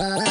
Bye.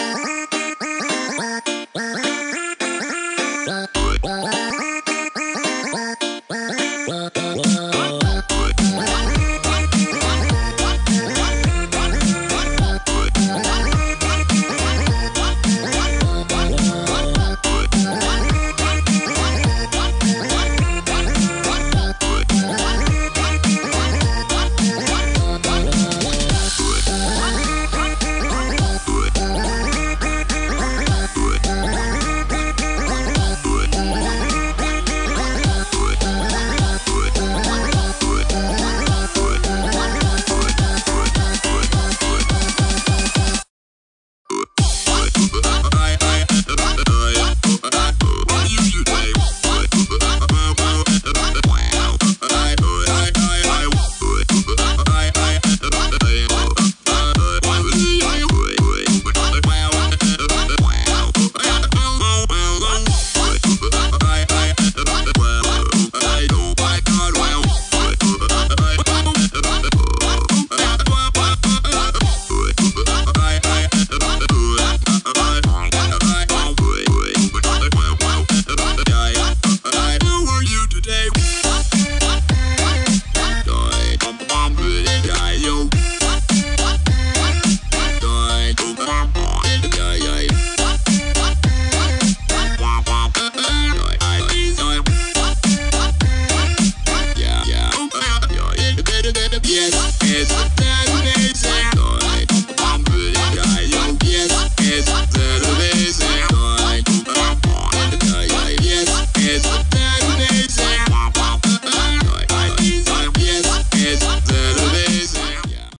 It's then they day I'm good guy, you get